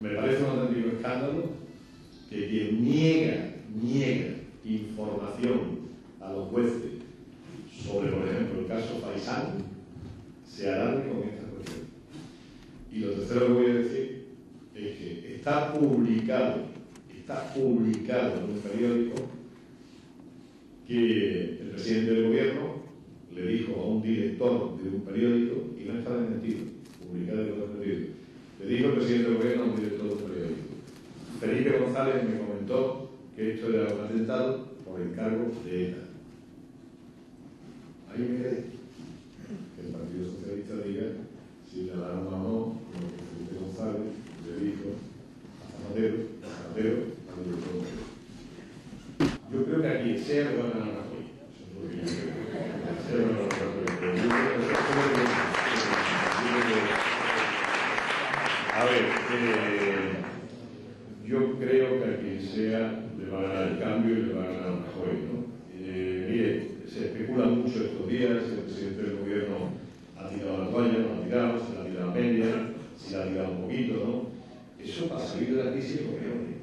Me parece un auténtico escándalo que quien niega, niega información a los jueces sobre, por ejemplo, el caso Faisán, se alarme con esta cuestión. Y lo tercero que voy a decir es que está publicado, está publicado en un periódico que el presidente del gobierno le dijo a un director de un periódico, y no está desmentido, publicado en otro periódico, le dijo el presidente del gobierno a un director de periódico. Felipe González me comentó que esto era un atentado por encargo de ETA. Ahí me quedé. Que el Partido Socialista diga si le dan o no lo que Felipe González le dijo a Zapatero, a Zapatero, al director de. Yo creo que a quien sea le van ganar Rajoy. Eso es lo que yo creo. Sea le van a ganar Rajoy. Pero yo creo que eso es lo que- yo creo que- A ver, eh, yo creo que a quien sea le va a ganar el cambio y le va a ganar Rajoy, ¿no? Eh, mire, se especula mucho estos días, si el presidente del gobierno ha tirado la toalla, no ha tirado, si la ha tirado media, si la ha tirado un poquito, ¿no? Eso para salir de la crisis es lo peor, ¿eh?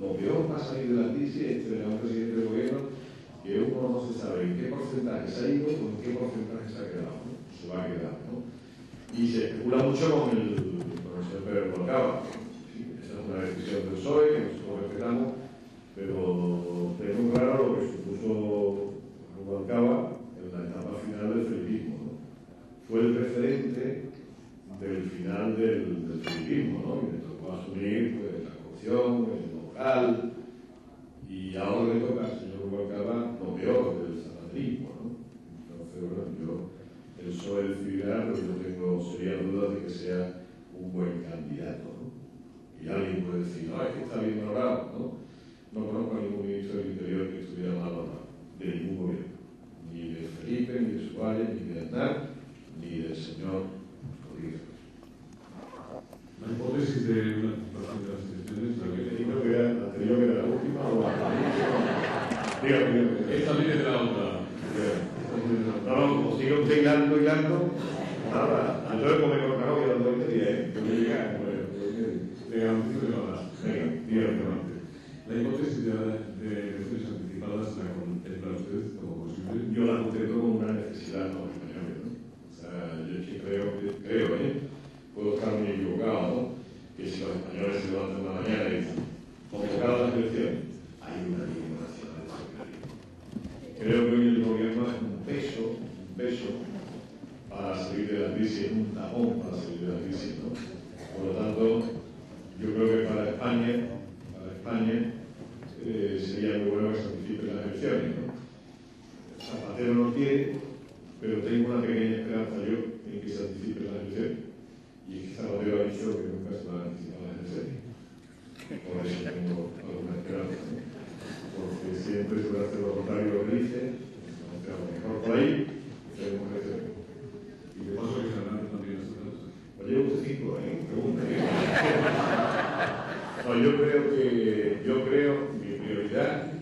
Lo peor para salir de la crisis es tener a un presidente del gobierno que uno no se sabe en qué porcentaje se ha ido o en qué porcentaje se ha quedado. Se va a quedar, ¿no? Y se especula mucho con el, con el señor Pedro Colcaba. Sí, esa es una decisión del PSOE que pero es muy raro lo que supuso Rubalcaba en la etapa final del felipismo. ¿no? Fue el referente del final del, del ¿no? y le tocó asumir pues, la corrupción, el local, y ahora le toca al señor Rubalcaba lo peor del zapaterismo. ¿no? Entonces, bueno, yo, el PSOE decidirá, pero yo tengo serias dudas de que sea un buen candidato. ¿no? Y alguien puede decir, no, es que está bien valorado, ¿no? No conozco a ningún ministro del Interior que estuviera mal valorado, de ningún gobierno, ni de Felipe, ni de Suárez, ni de Aznar, ni del señor Rodríguez. La hipótesis de una anticipación de las elecciones, la que digo que era la anterior, que era la última, o la. Esta también es la otra. No, no, sigue usted hilando, hilando. Nada, yo como me conozco, yo no doy 10. ¿eh? Peso para salir de la crisis, un tapón para salir de la crisis, ¿no? Por lo tanto, yo creo que para España, para España, eh, sería muy bueno que se las elecciones, ¿no? Zapatero no quiere, pero tengo una pequeña esperanza yo en que se anticipen las elecciones. Y es que Zapatero ha dicho que nunca se van a anticipar las elecciones. Por eso tengo alguna esperanza, ¿no? Porque siempre suele hacer lo contrario lo que dice, entonces a lo mejor por ahí tenemos elecciones. Y de paso que Fernández también está Oye, usted cinco, ¿eh? Pregunta. No, yo creo que, yo creo, mi prioridad,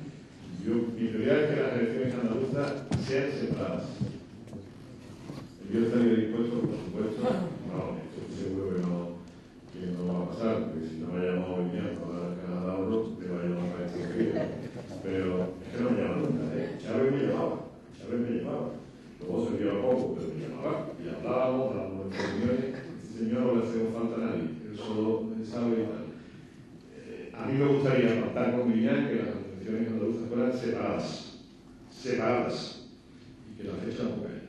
mi prioridad es que las elecciones andaluzas sean separadas. Yo estaría dispuesto, por supuesto, no, estoy seguro que no, que no va a pasar, porque si no me ha llamado hoy día para Canadá o no, me va a llamar para este día. Pero es que no me llama nunca, ¿eh? Chávez me llamaba, Chávez me llamaba. Luego se dio poco, pero me llamaba y hablábamos, hablábamos de reuniones. Este señor no le hacemos falta a nadie, él solo sabe y tal. Eh, a mí me gustaría pactar con Griñán que las elecciones andaluzas fueran separadas, separadas, y que la fecha no.